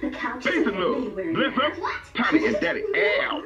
The couch Face is and Tommy and Daddy. Ow.